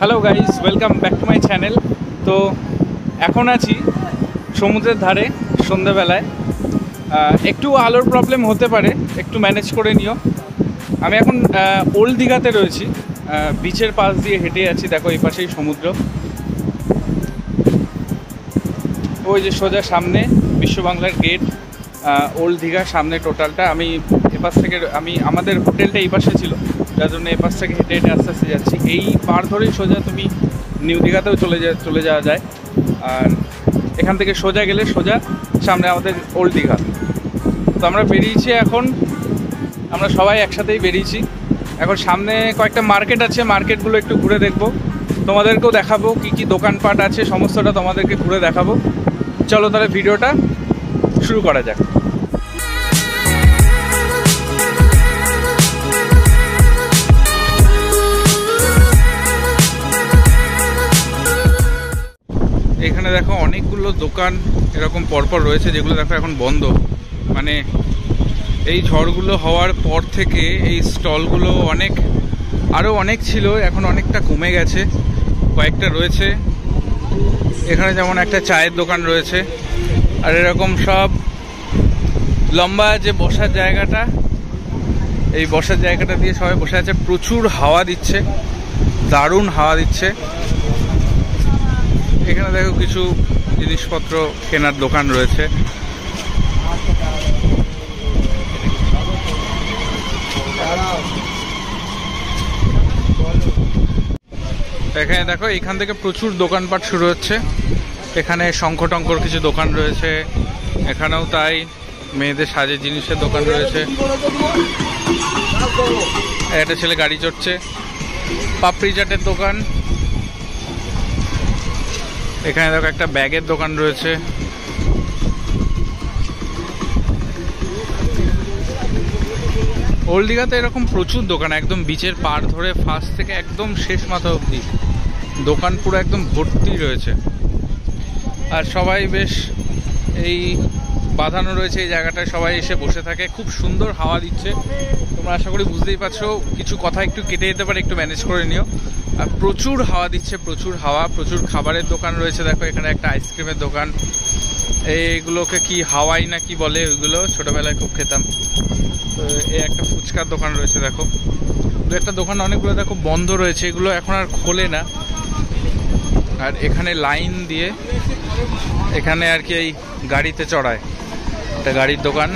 Hello guys welcome back to my channel তো এখন আছি সমুদ্রের ধারে, সন্ধেবেলায়। একটু আলোর প্রবলেম হতে পারে, একটু ম্যানেজ করে নিও। আমি এখন ওল্ড দীঘাতে রয়েছি। বিচের পাশ দিয়ে হেঁটে যাচ্ছি দেখো এই পাশেই সমুদ্র। ওই যে সোজা সামনে বিশ্ব বাংলার গেট ওল্ড দীঘার সামনে টোটালটা আমি এপাশ থেকে, আমি আমাদের হোটেলটা এই পাশে ছিল, যার জন্য এপাশ থেকে হেঁটে হেঁটে আস্তে আস্তে যাচ্ছি। এই পার ধরেই সোজা তুমি নিউ দীঘাতেও চলে যা, চলে যাওয়া যায়। আর এখান থেকে সোজা গেলে সোজা সামনে আমাদের ওল্ড দীঘা। তো আমরা বেরিয়েছি এখন, আমরা সবাই একসাথেই বেরিয়েছি। এখন সামনে কয়েকটা মার্কেট আছে, মার্কেটগুলো একটু ঘুরে দেখব। তোমাদেরকেও দেখাবো কি কি দোকানপাট আছে, সমস্তটা তোমাদেরকে ঘুরে দেখাবো। চলো তাহলে ভিডিওটা শুরু করা যাক। এখানে দেখো অনেকগুলো দোকান এরকম পরপর রয়েছে যেগুলো দেখো এখন বন্ধ। মানে এই ঝড়গুলো হওয়ার পর থেকে এই স্টলগুলো অনেক আরও অনেক ছিল, এখন অনেকটা কমে গেছে। কয়েকটা রয়েছে। এখানে যেমন একটা চায়ের দোকান রয়েছে, আর এরকম সব লম্বা যে বসার জায়গাটা, এই বসার জায়গাটা দিয়ে সবাই বসে আছে, প্রচুর হাওয়া দিচ্ছে, দারুণ হাওয়া দিচ্ছে। এখানে দেখো কিছু জিনিসপত্র কেনার দোকান রয়েছে। এখানে দেখো, এখান থেকে প্রচুর দোকানপাট শুরু হচ্ছে। এখানে শঙ্খ টঙ্কর কিছু দোকান রয়েছে। এখানেও তাই মেয়েদের সাজের জিনিসের দোকান রয়েছে। একটা ছেলে গাড়ি চড়ছে। পাপড়ি চাটের দোকান। এখানে দেখো একটা ব্যাগের দোকান রয়েছে। ওল্ড এরকম প্রচুর দোকান, একদম বিচের পার ধরে ফার্স্ট থেকে একদম শেষ মাথা অবধি। দোকান পুরো একদম ভর্তি রয়েছে। আর সবাই বেশ এই বাঁধানো রয়েছে এই জায়গাটায়, সবাই এসে বসে থাকে। খুব সুন্দর হাওয়া দিচ্ছে। তোমরা আশা করি বুঝতেই পারছ, কিছু কথা একটু কেটে যেতে পারে, একটু ম্যানেজ করে নিও। আর প্রচুর হাওয়া দিচ্ছে, প্রচুর হাওয়া, প্রচুর খাবারের দোকান রয়েছে। দেখো, এখানে একটা আইসক্রিমের দোকান। এইগুলোকে কি হাওয়াই না কি বলে ওইগুলো? ছোটোবেলায় খুব খেতাম। তো এই একটা ফুচকার দোকান রয়েছে, দেখো। দু একটা দোকান, অনেকগুলো দেখো বন্ধ রয়েছে, এগুলো এখন আর খোলে না। আর এখানে লাইন দিয়ে এখানে আর কি এই গাড়িতে চড়ায়। একটা গাড়ির দোকান।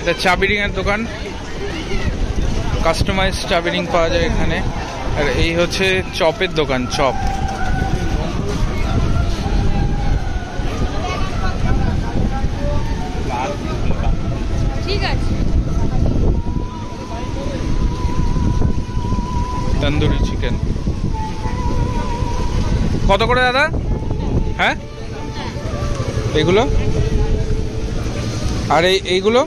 এটা এর দোকান। কাস্টমাইজ চাবিরিং পাওয়া যায় এখানে। আর এই হচ্ছে চপের দোকান চপ। ঠিক আছে। তন্দুরি চিকেন কত করে দাদা? হ্যাঁ। এগুলো? আর এই এইগুলো?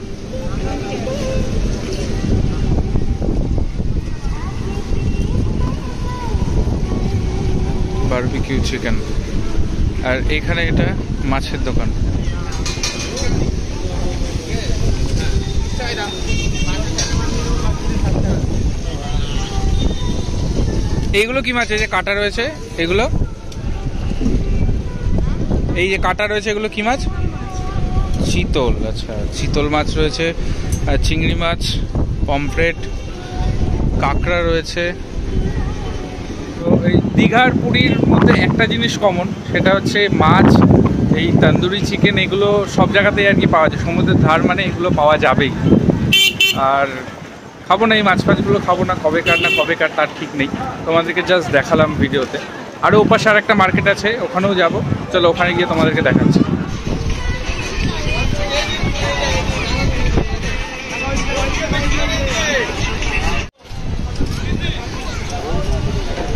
বারবিকিউ চিকেন আর এখানে এটা মাছের দোকান। এইগুলো কি মাছ? এই যে কাটা রয়েছে, এগুলো? এই যে কাটা রয়েছে, এগুলো কি মাছ? চিতল আচ্ছা। চিতল মাছ রয়েছে চিংড়ি মাছ, পমফ্রেট, কাঁকড়া রয়েছে। তো এই দীঘার পুরীর মধ্যে একটা জিনিস কমন সেটা হচ্ছে মাছ, এই তন্দুরি চিকেন এগুলো সব জায়গাতেই আর কি পাওয়া যায়। সমুদ্রের ধার মানে এগুলো পাওয়া যাবেই। আর খাব না এই মাছ ফাছগুলো, খাব না কবে কার না কবে কার তার ঠিক নেই। তোমাদেরকে জাস্ট দেখালাম ভিডিওতে। আরও ওপাশে আর একটা মার্কেট আছে, ওখানেও যাব। চলো ওখানে গিয়ে তোমাদেরকে দেখাচ্ছি।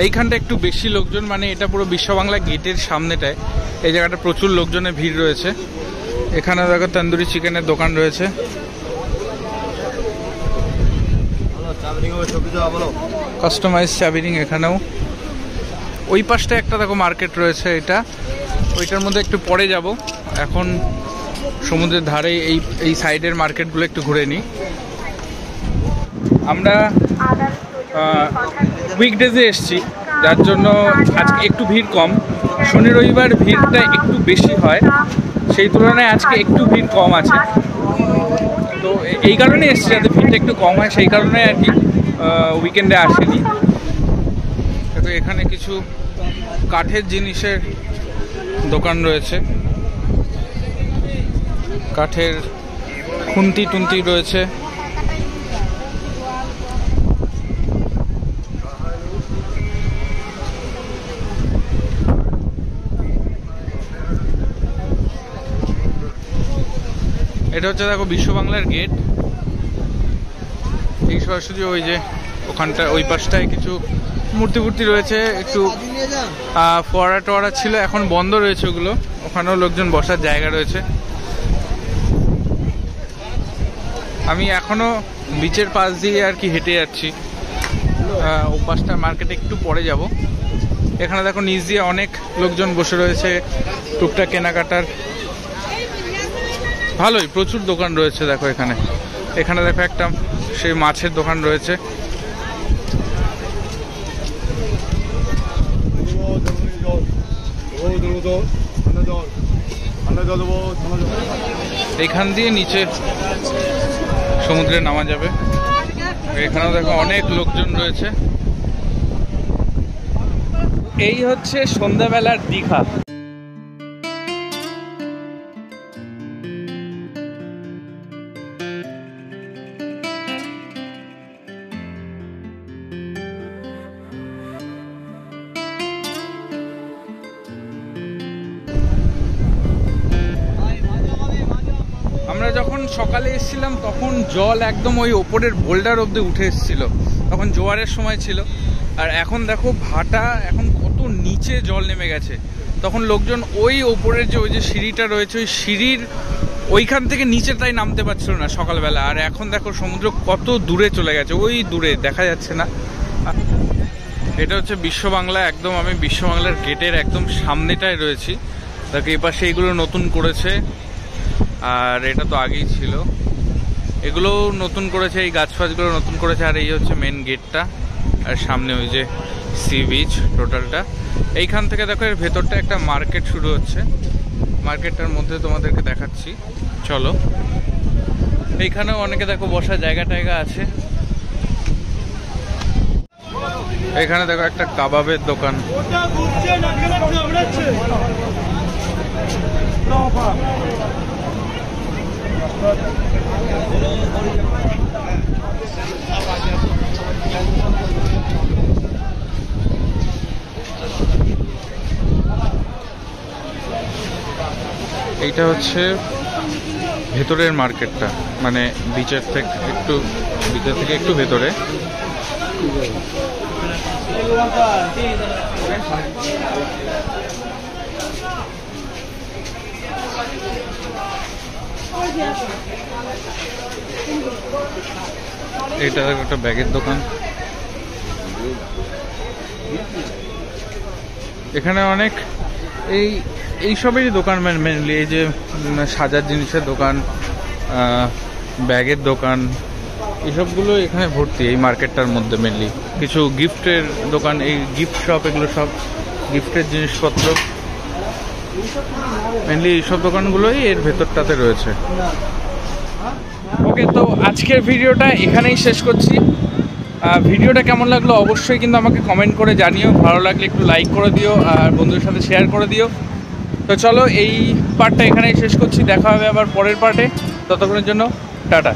এইখানটা একটু বেশি লোকজন মানে এটা পুরো বিশ্ব বাংলা গেটের সামনেটায়। এই জায়গাটা প্রচুর লোকজনের ভিড় রয়েছে। এখানে দেখো তন্দুরি চিকেনের দোকান রয়েছে। কাস্টমাইজ চাবিরিং এখানেও। ওই পাশটা একটা দেখো মার্কেট রয়েছে এটা। ওইটার মধ্যে একটু পরে যাব। এখন সমুদ্রের ধারে এই এই সাইডের মার্কেটগুলো একটু ঘুরে নিই। আমরা উইকডেজে এসছি, যার জন্য আজকে একটু ভিড় কম। শনি, রবিবার ভিড়টা একটু বেশি হয়, সেই তুলনায় আজকে একটু ভিড় কম আছে। তো এই কারণে এসছি, যাতে ভিড়টা একটু কম হয়, সেই কারণে আর কি উইকেন্ডে আসেনি। তো এখানে কিছু কাঠের জিনিসের দোকান রয়েছে। কাঠের খুন্তি টুন্তি রয়েছে। এটা হচ্ছে দেখো বিশ্ব বাংলার গেট। এই সরাসরি ওই যে ওখানটা, ওই পাশটায় কিছু মূর্তি ফুর্তি রয়েছে, একটু ফোয়ারা টোয়ারা ছিল, এখন বন্ধ রয়েছে ওগুলো। ওখানেও লোকজন বসার জায়গা রয়েছে। আমি এখনও বিচের পাশ দিয়ে আর কি হেঁটে যাচ্ছি। ও পাশটা মার্কেটে একটু পরে যাব। এখানে দেখো নিচ দিয়ে অনেক লোকজন বসে রয়েছে, টুকটাক কেনাকাটার ভালোই, প্রচুর দোকান রয়েছে দেখো এখানে। এখানে দেখো একটা সেই মাছের দোকান রয়েছে। এখান দিয়ে নিচে সমুদ্রে নামা যাবে। এখানেও দেখো অনেক লোকজন রয়েছে। এই হচ্ছে সন্ধ্যাবেলার দীঘা। আমরা যখন সকালে এসেছিলাম, তখন জল একদম ওই ওপরের বোল্ডার অব্দি উঠে এসেছিল। তখন জোয়ারের সময় ছিল। আর এখন দেখো ভাটা, এখন কত নিচে জল নেমে গেছে। তখন লোকজন ওই ওপরের যে ওই যে সিঁড়িটা রয়েছে, ওই সিঁড়ির ওইখান থেকে নিচে তাই নামতে পারছিল না সকালবেলা। আর এখন দেখো সমুদ্র কত দূরে চলে গেছে, ওই দূরে, দেখা যাচ্ছে না। এটা হচ্ছে বিশ্ব বাংলা, একদম আমি বিশ্ব বাংলার গেটের একদম সামনেটায় রয়েছি। তাকে এই পাশে এইগুলো নতুন করেছে। আর এটা তো আগেই ছিল। এগুলো নতুন করেছে, এই গাছ ফাছগুলো নতুন করেছে, আর এই হচ্ছে মেন গেটটা আর সামনে ওই যে সি বিচ টোটালটা এইখান থেকে দেখো, এর ভেতরটা একটা মার্কেট শুরু হচ্ছে। মার্কেটটার মধ্যে তোমাদেরকে দেখাচ্ছি। চলো। এইখানেও অনেকে দেখো বসার জায়গা টায়গা আছে। এখানে দেখো একটা কাবাবের দোকান। এইটা হচ্ছে ভেতরের মার্কেটটা মানে বিচের থেকে একটু বিচের থেকে একটু ভেতরে। এটা একটা ব্যাগের দোকান। এখানে অনেক এই এই সবেরই দোকান মেনলি এই যে সাজার জিনিসের দোকান ব্যাগের দোকান, এসবগুলো এখানে ভর্তি এই মার্কেটটার মধ্যে মেনলি কিছু গিফটের দোকান, এই গিফট শপ এগুলো সব গিফটের জিনিসপত্র। মেনলি এইসব দোকানগুলোই এর ভেতরটাতে রয়েছে। ওকে তো আজকের ভিডিওটা এখানেই শেষ করছি। ভিডিওটা কেমন লাগল অবশ্যই কিন্তু আমাকে কমেন্ট করে জানিও। ভালো লাগলে একটু লাইক করে দিও আর বন্ধুদের সাথে শেয়ার করে দিও। তো চলো এই পার্টটা এখানেই শেষ করছি। দেখা হবে আবার পরের পার্টে ততক্ষণের জন্য, টাটা।